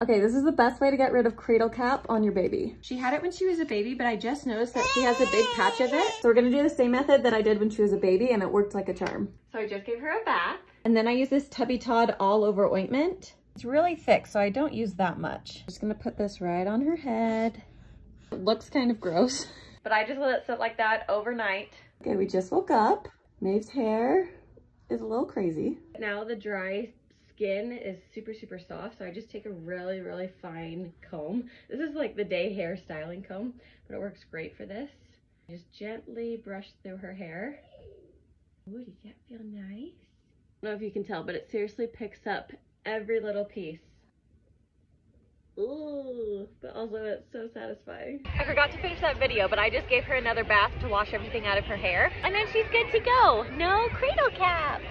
Okay, this is the best way to get rid of cradle cap on your baby. She had it when she was a baby, but I just noticed that she has a big patch of it. So we're gonna do the same method that I did when she was a baby and it worked like a charm. So I just gave her a bath. And then I use this Tubby Todd all over ointment. It's really thick, so I don't use that much. I'm just gonna put this right on her head. It looks kind of gross, but I just let it sit like that overnight. Okay, we just woke up. Maeve's hair is a little crazy. Now the dry skin is super, super soft. So I just take a really, really fine comb. This is like the day hair styling comb, but it works great for this. Just gently brush through her hair. Ooh, does that feel nice? I don't know if you can tell, but it seriously picks up every little piece. Ooh, but also it's so satisfying. I forgot to finish that video, but I just gave her another bath to wash everything out of her hair. And then she's good to go. No cradle cap.